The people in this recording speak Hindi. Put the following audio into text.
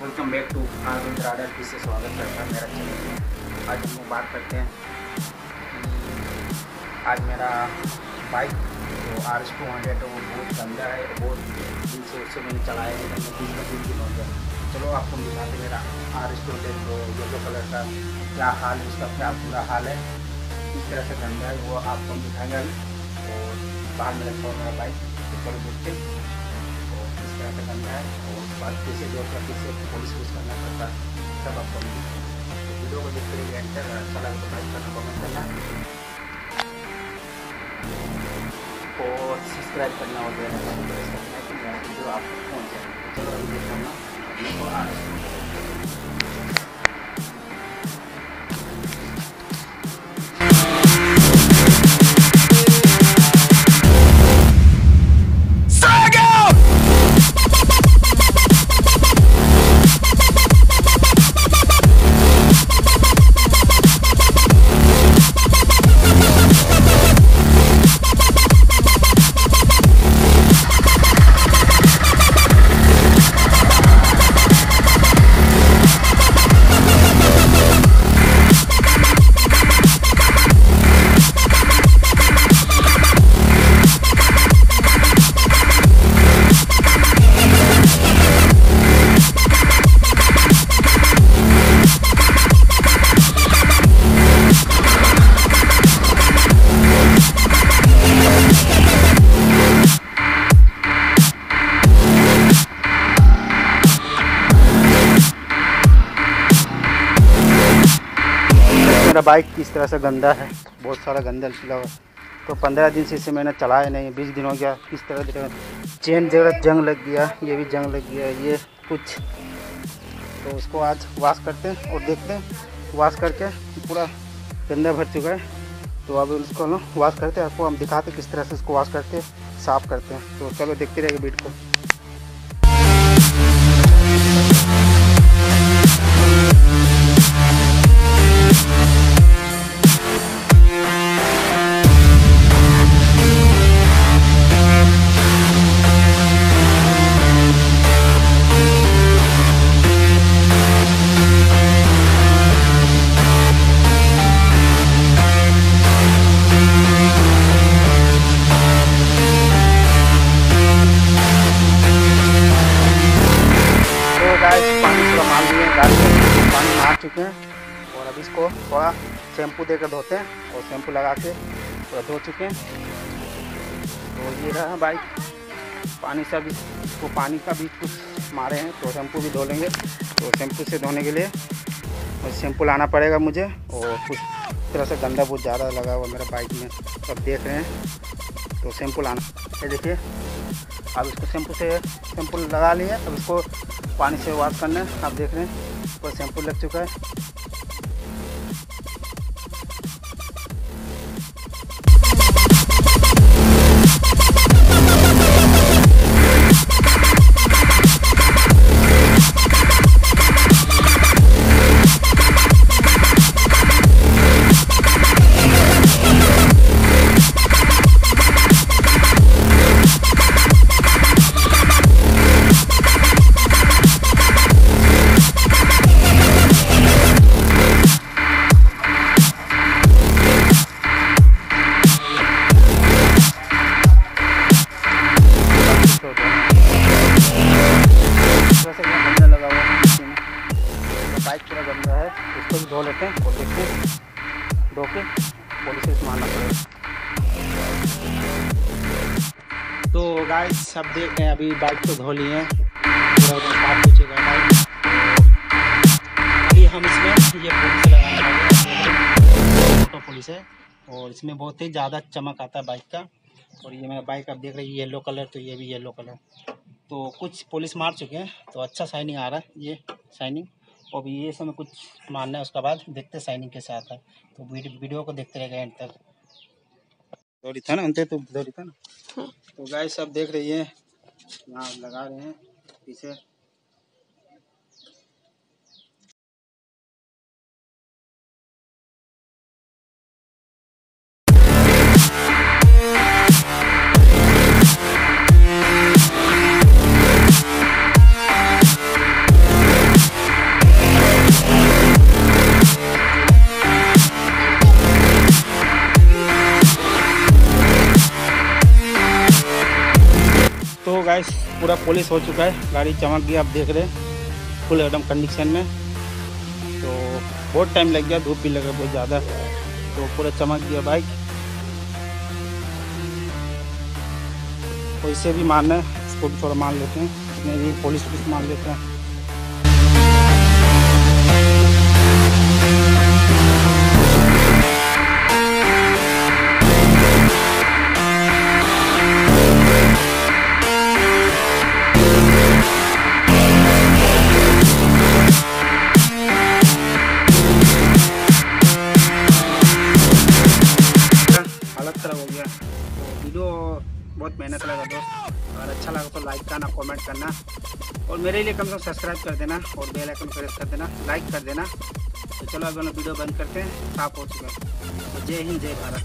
Welcome back to Arvind rider फिर से स्वागत करता है मेरा चैनल में। आज हम बात करते हैं आज मेरा बाइक जो आर एस टू हंड्रेड है, वो बहुत गंदा है, बहुत दिन से उससे मैंने चलाया है मैंने बीस का दिन दिन हो। गया चलो आपको दिखाते मेरा आर एस टू हंड्रेड जो येलो कलर का क्या हाल है, उसका क्या पूरा हाल है। किस तरह से गंदा है, वो आपको दिखाएँगे अभी। तो बाहर में रखा हुआ मेरा बाइक तो चलो देखते से गंदा है और बात कैसे जो करके कैसे पुलिस यूज़ करना पड़ता सब आपको वीडियो को देखते रहिए तक अच्छा लगे तो लाइक करना कमेंट करना और सब्सक्राइब करना और बेल आइकन प्रेस करना कि मेरा वीडियो आपको पहुँच जाए चलो अभी देखना और आज को मेरा बाइक किस तरह से गंदा है? बहुत सारा गंदा निकला हुआ। तो पंद्रह दिन से इसे मैंने चलाया नहीं, बीस दिन हो गया, किस तरह से चेन जगह जंग लग गया, ये भी जंग लग गया, ये कुछ। तो उसको आज वॉश करते हैं और देखते हैं। वॉश करके पूरा गंदा भर चुका है। तो अब उसको हम वॉश करते हैं, आपको हम दिखाते किस तरह से उसको वॉश करते हैं साफ़ करते हैं। तो चलो देखते रहेंगे बीट को। चुके हैं। और अब इसको थोड़ा शैम्पू देकर धोते हैं और शैम्पू लगा के पूरा धो चुके हैं। तो ये रहा बाइक पानी से भी, इसको पानी का भी कुछ मारे हैं तो शैम्पू भी धो लेंगे। तो शैम्पू से धोने के लिए और शैम्पू लाना पड़ेगा मुझे और कुछ तरह से गंदा बहुत ज़्यादा लगा हुआ मेरा बाइक में। अब देख रहे हैं। तो शैम्पू लाना ये देखिए। अब इसको शैम्पू से शैम्पू लगा लिए, अब इसको पानी से वॉश करना है। आप देख रहे हैं। ऊपर शैम्पू लग चुका है। इसको भी धो लेते हैं, और देखते हैं धो के पुलिस से मारना तो गाइस सब देख रहे हैं, अभी बाइक को धो लिए हैं। अभी हम इसमें ये पुलिस लगाने पुलिस है। और इसमें बहुत ही ज़्यादा चमक आता है बाइक का। और ये मेरा बाइक आप देख रहे हैं येलो कलर तो ये भी येलो कलर तो कुछ पुलिस मार चुके हैं तो अच्छा शाइनिंग आ रहा है, ये शाइनिंग और भी ये समय कुछ मानना है उसके बाद देखते साइनिंग कैसे आता है। तो वीडियो वीडियो को देखते रहेगा एंड तक। दौड़ी था ना अंत तो दौड़ी था ना? तो गाय सब देख रही है यहाँ लगा रहे हैं पीछे। गाइस पूरा पुलिस हो चुका है। गाड़ी चमक गई, आप देख रहे हैं। फुल एकदम कंडीशन में। तो बहुत टाइम लग गया, धूप भी लग लगा बहुत ज़्यादा। तो पूरा चमक गया बाइक तो इसे भी मारना है इसको भी थोड़ा मान लेते हैं। इसमें भी पुलिस पुलिस मान लेते हैं। गया तो वीडियो बहुत मेहनत लगा दोस्त और अच्छा लगा तो लाइक करना कमेंट करना। और मेरे लिए कम से कम सब्सक्राइब कर देना और बेल आइकन प्रेस कर देना लाइक कर देना। तो चलो अगर वीडियो बंद करते हैं। साफ़ हो चुका है। तो जय हिंद, जय भारत।